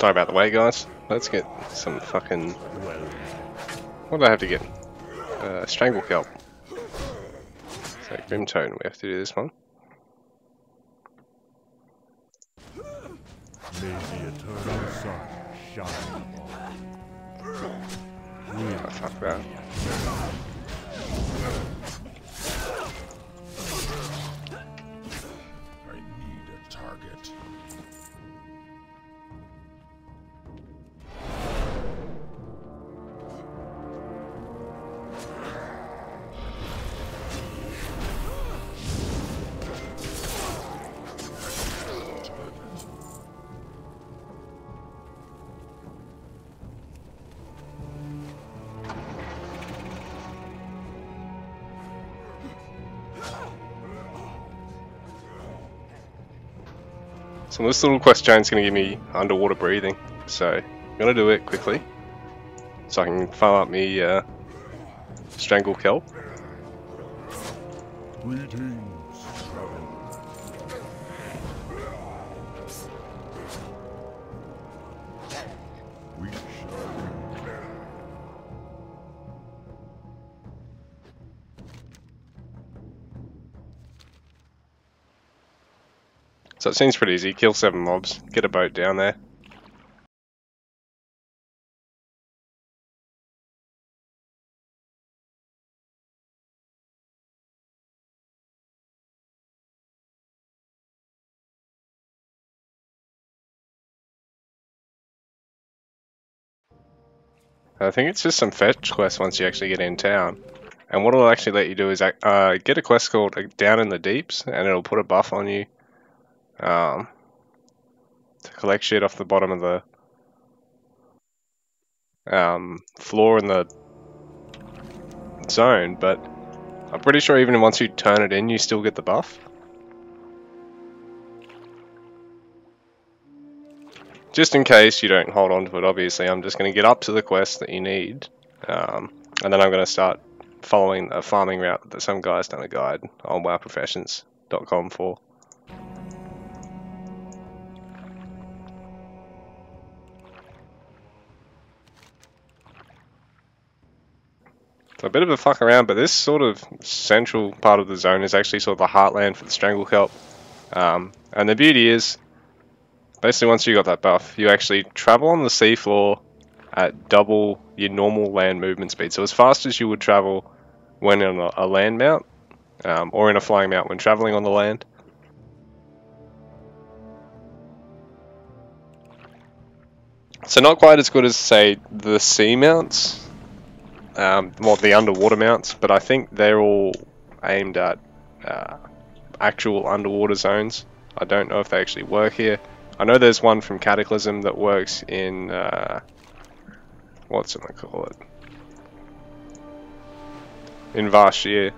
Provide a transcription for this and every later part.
Sorry about the way, guys. Let's get some fucking. What do I have to get? Uh, Stranglekelp. So Grimtotem. We have to do this one. Oh, fuck that. So this little quest chain's gonna give me underwater breathing. So I'm gonna do it quickly. So I can farm up me uh, Stranglekelp. So it seems pretty easy. Kill seven mobs, get a boat down there. I think it's just some fetch quests once you actually get in town. And what it'll actually let you do is uh, get a quest called uh, Down in the Deeps, and it'll put a buff on you um, to collect shit off the bottom of the um, floor in the zone, but I'm pretty sure even once you turn it in, you still get the buff. Just in case you don't hold on to it, obviously, I'm just going to get up to the quest that you need, um, and then I'm going to start following a farming route that some guy's done a guide on wowprofessions.com for. A bit of a fuck around, but this sort of central part of the zone is actually sort of the heartland for the Stranglekelp. Um, and the beauty is, basically once you got that buff, you actually travel on the seafloor at double your normal land movement speed. So as fast as you would travel when on a, land mount, um, or in a flying mount when traveling on the land. So not quite as good as say the sea mounts, um, well, the underwater mounts, but I think they're all aimed at uh, actual underwater zones. I don't know if they actually work here. I know there's one from Cataclysm that works in, uh, what's it call it? In Vashj'ir.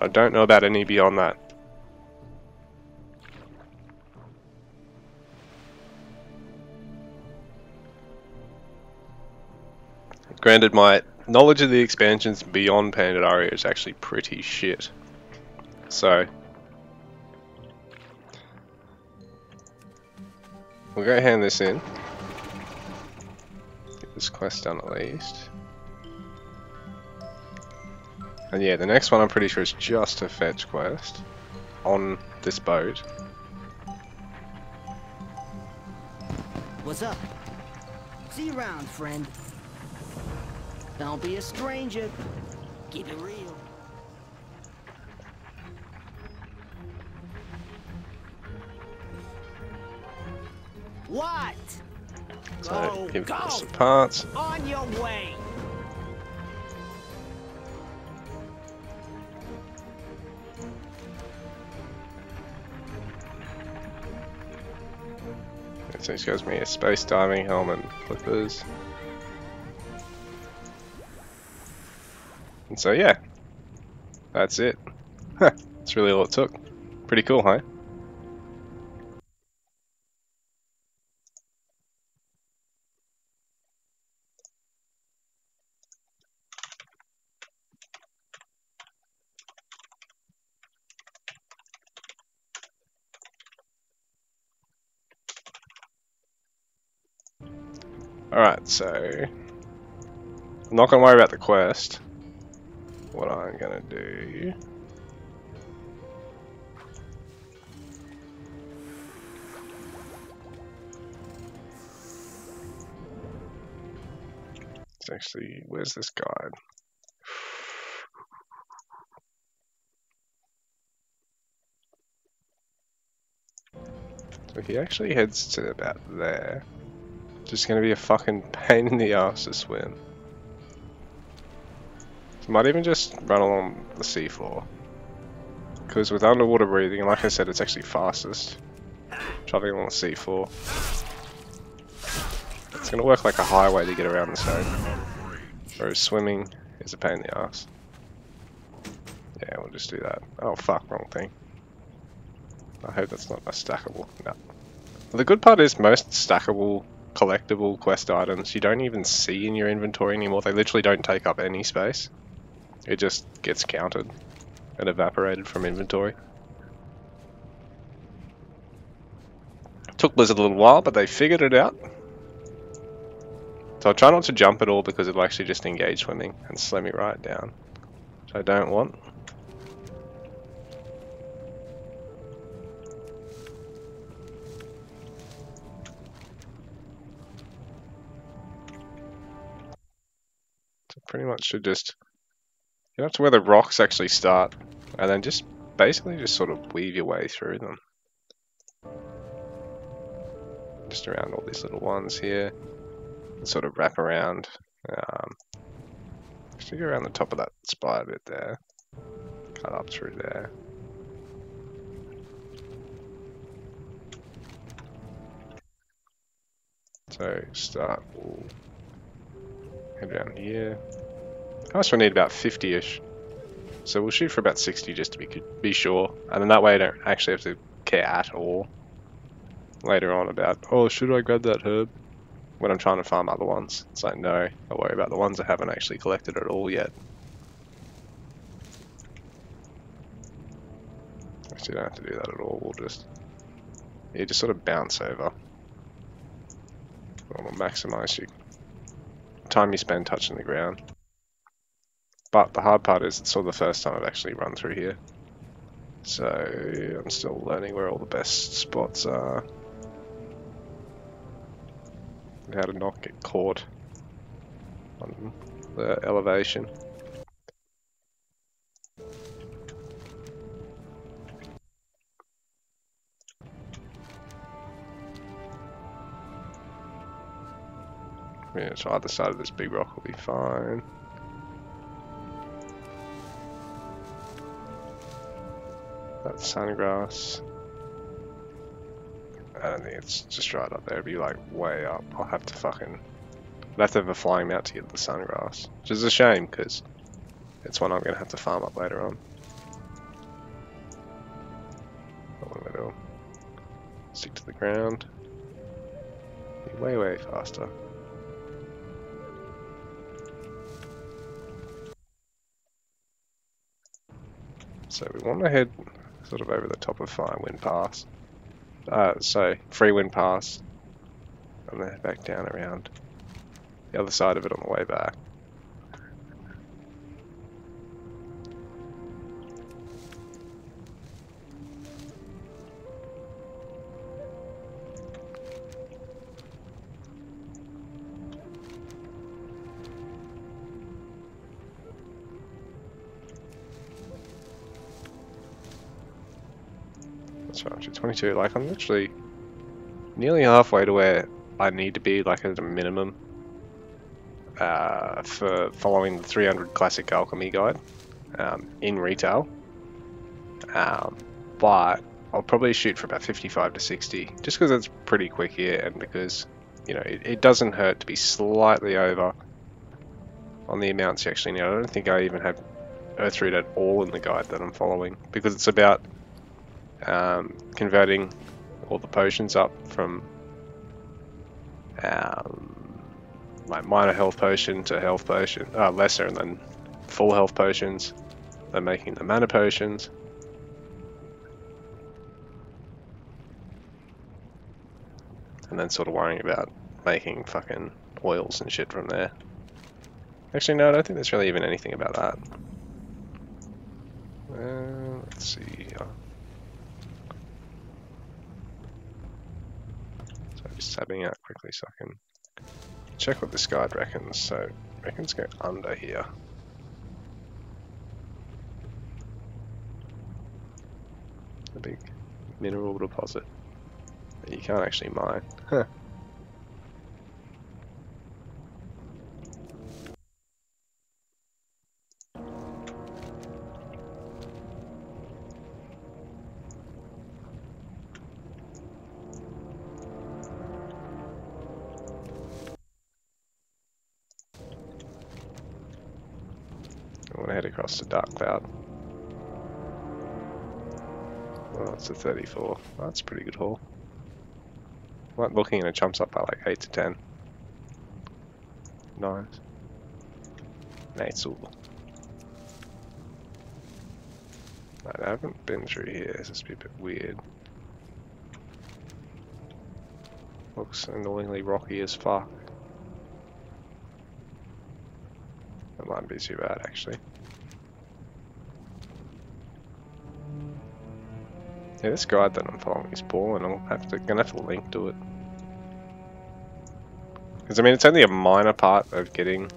I don't know about any beyond that. Granted, my knowledge of the expansions beyond Pandaria is actually pretty shit. So, we'll go hand this in. Get this quest done at least. And yeah, the next one I'm pretty sure is just a fetch quest on this boat. What's up? See you around, friend. Don't be a stranger. Keep it real. What? So, Go, give go! us some parts. On your way. So this gives me a space diving helmet and flippers. So yeah, that's it. That's really all it took. Pretty cool, huh? Alright, so... I'm not gonna worry about the quest. What I'm gonna do... It's actually... Where's this guide? So he actually heads to about there. Just gonna be a fucking pain in the ass to swim. Might even just run along the seafloor. Because with underwater breathing, like I said, it's actually fastest. Traveling along the seafloor. It's gonna work like a highway to get around the zone. Whereas swimming is a pain in the ass. Yeah, we'll just do that. Oh fuck, wrong thing. I hope that's not a stackable. No. The good part is most stackable, collectible quest items you don't even see in your inventory anymore. They literally don't take up any space. It just gets counted and evaporated from inventory. Took Blizzard a little while, but they figured it out. So I'll try not to jump at all because it'll actually just engage swimming and slow me right down. Which I don't want. So pretty much should just get up to where the rocks actually start and then just basically just sort of weave your way through them. Just around all these little ones here. And sort of wrap around. Um, actually go around the top of that spire bit there. Cut up through there. So start, we'll head down here. I also need about 50-ish. So we'll shoot for about 60 just to be be sure. And then that way I don't actually have to care at all later on about, oh, should I grab that herb? When I'm trying to farm other ones. It's like, no, I worry about the ones I haven't actually collected at all yet. Actually, don't have to do that at all. We'll just, yeah, just sort of bounce over. We'll maximize your time you spend touching the ground. But the hard part is it's still the first time I've actually run through here. So I'm still learning where all the best spots are. And how to not get caught on the elevation. Yeah, so either side of this big rock will be fine. That's sungrass. I don't think it's just right up there. It'd be like way up. I'll have to fucking. I'll have to have a flying mount to get the sungrass. Which is a shame because it's one I'm going to have to farm up later on. What am I doing? Stick to the ground. Be way, way faster. So we want to head sort of over the top of Firewind Pass. Uh, so, Freewind Pass. And then back down around the other side of it on the way back. Right, actually 22. Like, I'm literally nearly halfway to where I need to be, like, at a minimum uh, for following the 300 Classic Alchemy Guide um, in retail. Um, but I'll probably shoot for about 55 to 60, just because it's pretty quick here, and because, you know, it, it doesn't hurt to be slightly over on the amounts you actually need. I don't think I even have Earthroot at all in the guide that I'm following, because it's about um, converting all the potions up from um, like minor health potion to health potion, uh, lesser and then full health potions, then making the mana potions. And then sort of worrying about making fucking oils and shit from there. Actually, no, I don't think there's really even anything about that. Uh, let's see. uh, So I'm just out quickly so I can check what this guide reckons. So, reckons go under here. A big mineral deposit that you can't actually mine. Huh. I want to head across to Dark Cloud. Well, it's a 34. That's a pretty good haul. Like looking and it jumps up by like 8 to 10. Nice. Nice. ooh. Right, I haven't been through here. This is a bit weird. Looks annoyingly rocky as fuck. That mightn't be too bad actually. Yeah, this guide that I'm following is balling. I'll have to gonna have to link to it. Because I mean, it's only a minor part of getting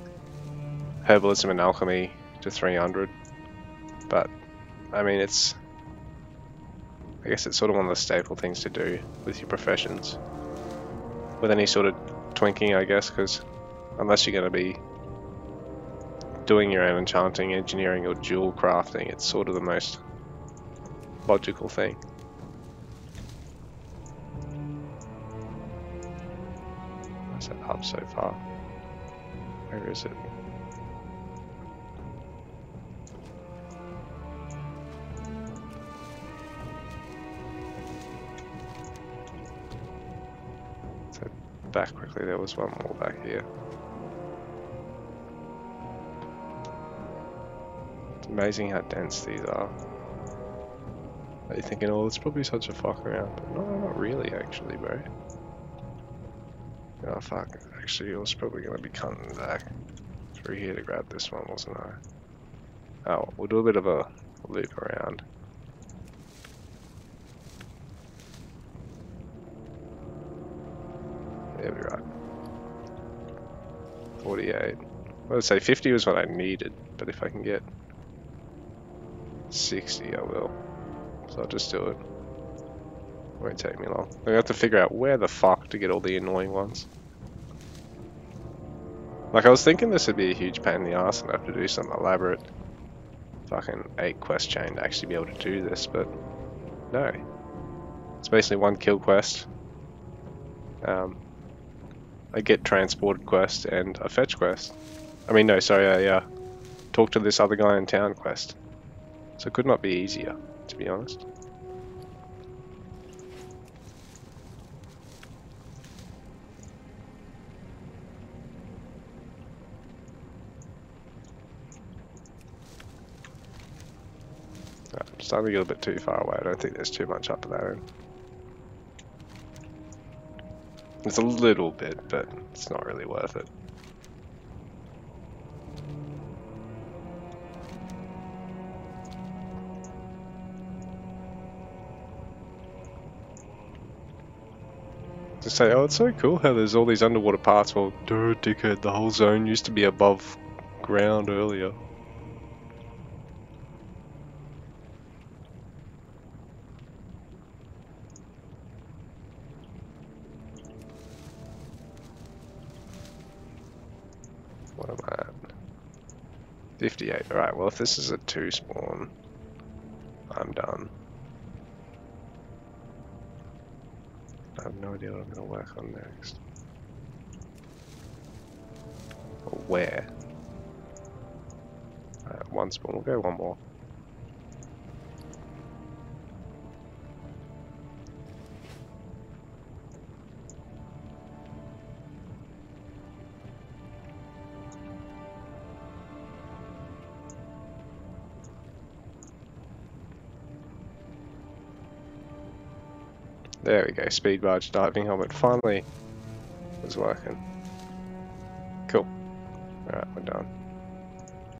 herbalism and alchemy to 300, but I mean, it's I guess it's sort of one of the staple things to do with your professions. With any sort of twinking, I guess, because unless you're going to be doing your own enchanting, engineering, or jewel crafting, it's sort of the most logical thing. Where's that hub so far? Where is it? So back quickly, there was one more back here. Amazing how dense these are. Are you thinking, oh, it's probably such a fuck around? But no, not really, actually, bro. Oh, fuck. Actually, I was probably going to be cutting back through here to grab this one, wasn't I? Oh, we'll do a bit of a loop around. Yeah, we're right. 48. Well, I'd say 50 was what I needed, but if I can get 60, I will. So I'll just do it. Won't take me long. Gonna have to figure out where the fuck to get all the annoying ones. Like, I was thinking this would be a huge pain in the ass and I have to do some elaborate fucking 8 quest chain to actually be able to do this, but no. It's basically one kill quest, um, a get transported quest, and a fetch quest. I mean, no, sorry, a uh, talk to this other guy in town quest. So it could not be easier, to be honest. I'm starting to get a bit too far away. I don't think there's too much up at that end. It's a little bit, but it's not really worth it. To say, oh, it's so cool how there's all these underwater parts. Well, duh, dickhead, the whole zone used to be above ground earlier. What am I at? 58. Alright, well if this is a 2 spawn, I'm done. I have no work on next. Where. Alright, one spawn, we'll go one more. There we go, speed barge diving helmet finally was working.